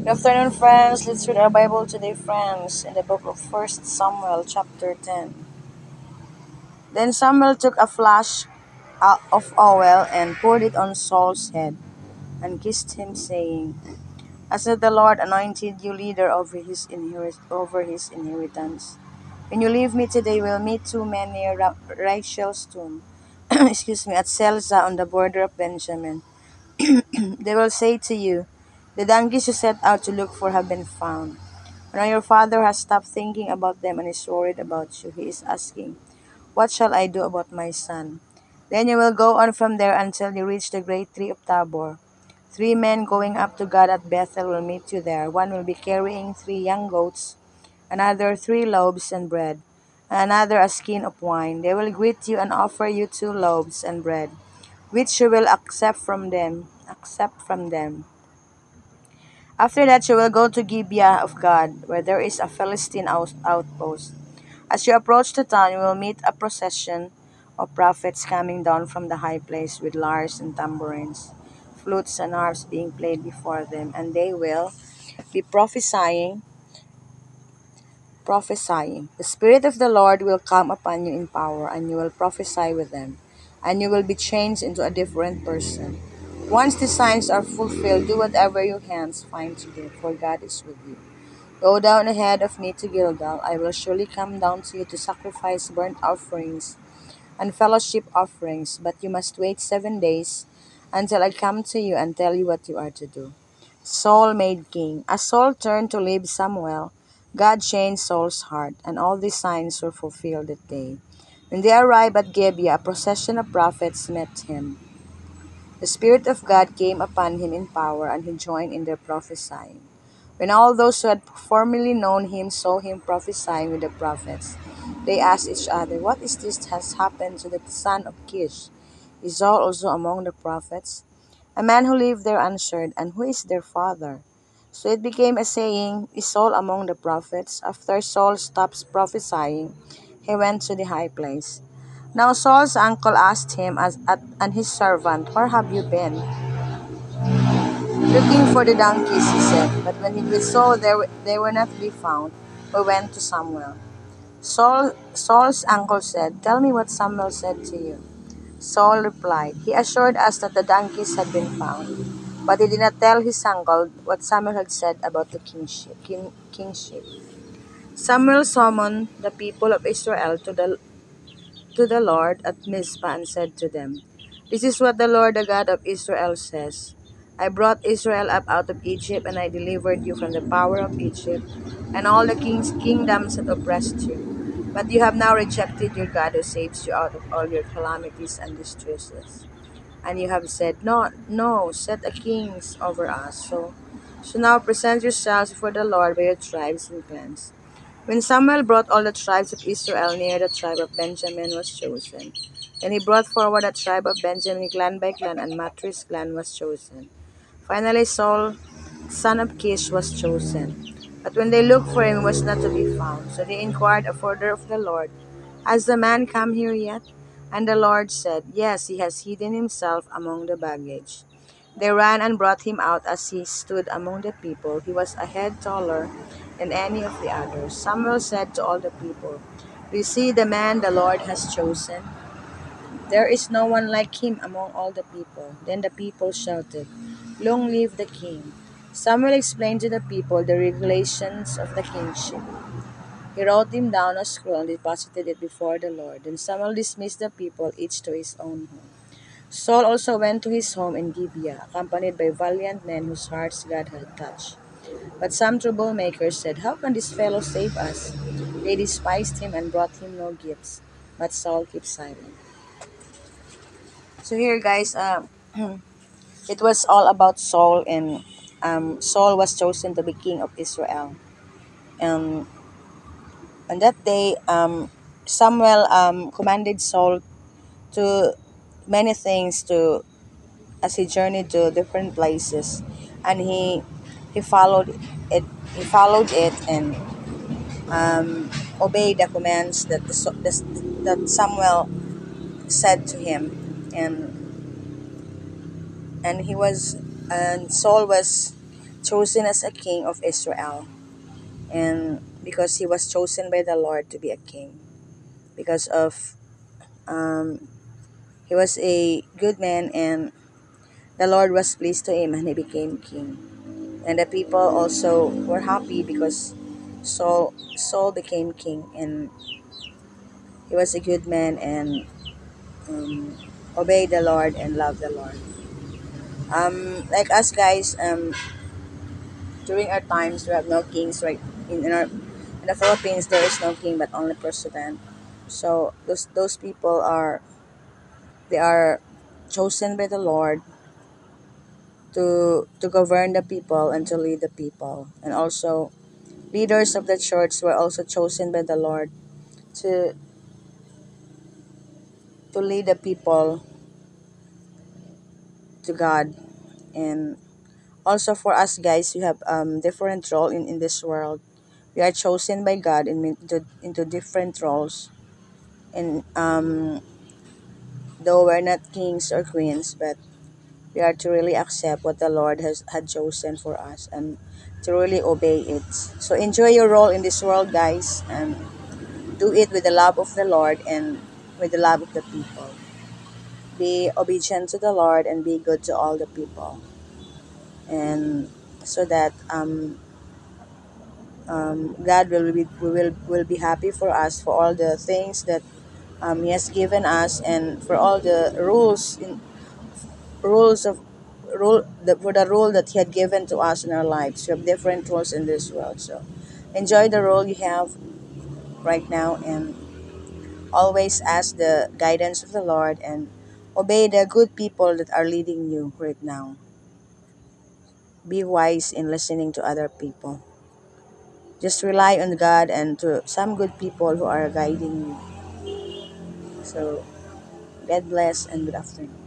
Good afternoon, friends. Let's read our Bible today, friends, in the book of First Samuel, chapter 10. Then Samuel took a flask uh, of oil and poured it on Saul's head and kissed him, saying, As the Lord anointed you leader over his, inherit- over his inheritance. When you leave me today, we'll meet two men near Ra- Rachel's tomb, excuse me, at Zelzah on the border of Benjamin. They will say to you, The donkeys you set out to look for have been found. Now your father has stopped thinking about them and is worried about you. He is asking, What shall I do about my son? Then you will go on from there until you reach the great tree of Tabor. Three men going up to God at Bethel will meet you there. One will be carrying three young goats, another three loaves and bread, and another a skin of wine. They will greet you and offer you two loaves and bread, which you will accept from them. Accept from them. After that you will go to Gibeah of God, where there is a Philistine out- outpost. As you approach the town, you will meet a procession of prophets coming down from the high place with lyres and tambourines, flutes and harps being played before them, and they will be prophesying, prophesying. The Spirit of the Lord will come upon you in power, and you will prophesy with them, and you will be changed into a different person. Once the signs are fulfilled, do whatever your hands find to do, for God is with you. Go down ahead of me to Gilgal. I will surely come down to you to sacrifice burnt offerings and fellowship offerings, but you must wait seven days until I come to you and tell you what you are to do. Saul made king. As Saul turned to leave Samuel, God changed Saul's heart, and all these signs were fulfilled that day. When they arrived at Gibeah, a procession of prophets met him. The Spirit of God came upon him in power, and he joined in their prophesying. When all those who had formerly known him saw him prophesying with the prophets, they asked each other, What is this that has happened to the son of Kish? Is Saul also among the prophets? A man who lived there answered, And who is their father? So it became a saying, Is Saul among the prophets? After Saul stopped prophesying, he went to the high place. Now Saul's uncle asked him as, at, and his servant, Where have you been? Looking for the donkeys, he said. But when we saw they they were not to be found, we went to Samuel. Saul, Saul's uncle said, Tell me what Samuel said to you. Saul replied, He assured us that the donkeys had been found. But he did not tell his uncle what Samuel had said about the kingship. King, kingship. Samuel summoned the people of Israel to the, to the Lord at Mizpah and said to them, This is what the Lord, the God of Israel, says. I brought Israel up out of Egypt, and I delivered you from the power of Egypt and all the kings, kingdoms that oppressed you. But you have now rejected your God who saves you out of all your calamities and distresses. And you have said, No, no, set a kings over us. So, so now present yourselves before the Lord by your tribes and clans. When Samuel brought all the tribes of Israel near the tribe of Benjamin was chosen. Then he brought forward the tribe of Benjamin clan by clan, and Matri's clan was chosen. Finally Saul, son of Kish, was chosen. But when they looked for him, he was not to be found. So they inquired order of the Lord, Has the man come here yet? And the Lord said, Yes, he has hidden himself among the baggage. They ran and brought him out as he stood among the people. He was a head taller than any of the others. Samuel said to all the people, you see the man the Lord has chosen? There is no one like him among all the people. Then the people shouted, Long live the king. Samuel explained to the people the regulations of the kingship. He wrote them down on a scroll and deposited it before the Lord. Then Samuel dismissed the people, each to his own home. Saul also went to his home in Gibeah, accompanied by valiant men whose hearts God had touched. But some troublemakers said, How can this fellow save us? They despised him and brought him no gifts. But Saul kept silent. So here, guys, uh, it was all about Saul, and um, Saul was chosen to be king of Israel. And on that day, um, Samuel um, commanded Saul to many things to as he journeyed to different places, and he he followed it. He followed it and um, obeyed the commands that the, the, that Samuel said to him, and and he was and Saul was chosen as a king of Israel. And because he was chosen by the Lord to be a king. Because of um, he was a good man and the Lord was pleased to him and he became king. And the people also were happy because Saul Saul became king and he was a good man and um, obeyed the Lord and loved the Lord. Um, like us guys, um, during our times we have no kings right in, in our in the Philippines there is no king but only president. So those those people are they are chosen by the Lord to to govern the people and to lead the people. And also leaders of the church were also chosen by the Lord to to lead the people to God. And also for us guys we have um different role in, in this world. We are chosen by god in, into, into different roles. And um though we're not kings or queens but we are to really accept what the lord has had chosen for us and to really obey it. So enjoy your role in this world guys and do it with the love of the lord and with the love of the people. Be obedient to the lord and be good to all the people. And so that um, um, God will be will will be happy for us for all the things that um, He has given us and for all the rules in rules of rule the, for the rule that He had given to us in our lives. We have different rules in this world, so enjoy the role you have right now and always ask the guidance of the Lord and obey the good people that are leading you right now. Be wise in listening to other people. Just rely on God and to some good people who are guiding you. So, God bless and good afternoon.